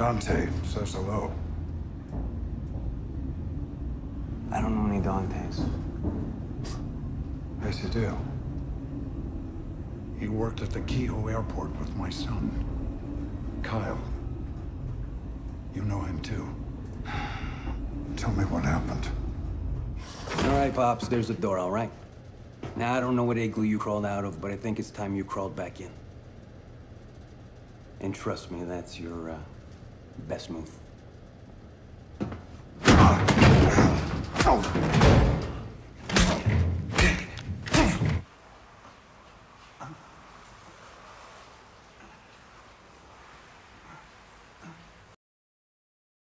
Dante says hello. I don't know any Dantes. Yes, you do. He worked at the Kehoe airport with my son, Kyle. You know him too. Tell me what happened. All right, Pops, there's the door, all right? Now, I don't know what igloo you crawled out of, but I think it's time you crawled back in. And trust me, that's your, uh, Best move. Oh.